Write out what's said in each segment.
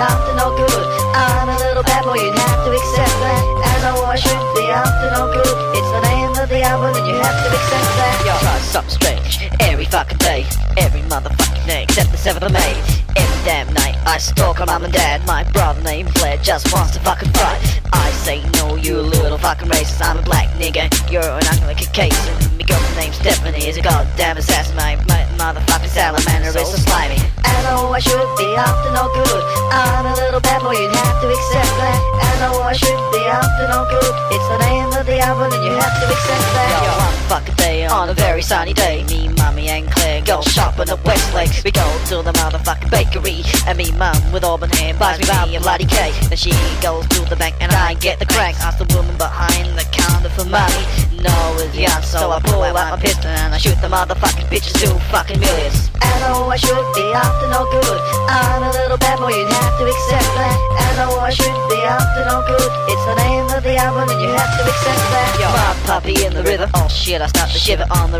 good. I'm a little bad boy, you'd have to accept that. As I was, should be up to no good. It's the name of the album, and you have to accept that. Yo, try something strange every fucking day, every motherfucking day, except the 7th of May. Every damn night I stalk my mom and dad. My brother named Flair just wants to fucking fight. I say no, you little fucking racist. I'm a black nigga, you're an ugly Caucasian. My girlfriend named Stephanie is a goddamn assassin. My, my motherfucking salamander is so slimy. I know I should up to no good. I'm a little bad boy, you'd have to accept that. I know I should be up to no good. It's the name of the album, and you have to accept that. Yo, one fucking day on a very sunny day, me, mommy, and Claire go shopping at Westlake. We go to the motherfucking bakery, and me, mum with auburn hair buys me a bloody cake. Then she goes to the bank, and I get the crank. Ask the woman behind the counter for money. No, it's young, so I pull out my pistol and I shoot the motherfucking bitches to fucking millions. I know oh, I should be up to no good. I'm a little bad boy, you'd have to accept that. I know oh, I should be up to no good. It's the name of the album, and you have to accept that. Yo, my puppy in the river. Oh shit, I start to shiver on the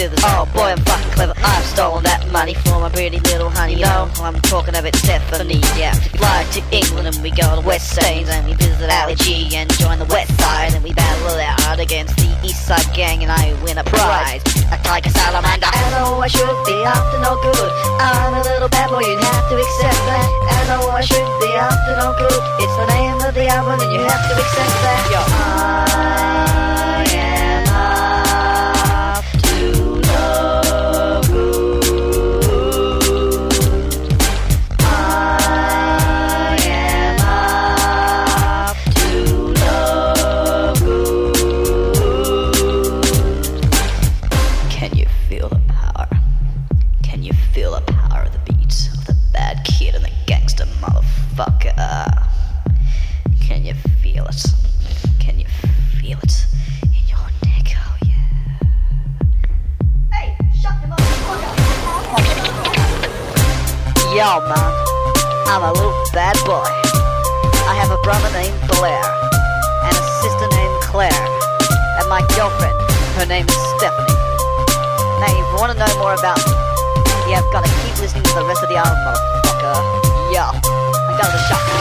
scissors. Oh boy, I'm fucking clever. I've stolen that money for my pretty little honey. You know, oh, I'm talking about Stephanie. Yeah, fly to England and we go to West Staines and we visit Ali and join the West Side and we battle it out against the East Side gang and I win a prize. A tiger salamander. I know I should be up to no good. I'm a little bad boy, you'd have to accept that. I know I should be up to no good. It's the name of the album, and you have to accept that. Yo. Yo, man, I'm a little bad boy. I have a brother named Blair and a sister named Claire, and my girlfriend, her name is Stephanie. Now, if you want to know more about me, you have got to keep listening to the rest of the album, motherfucker. Yo, I got the shot.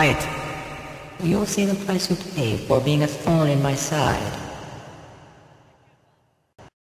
Wyatt, you'll see the price you pay for being a thorn in my side.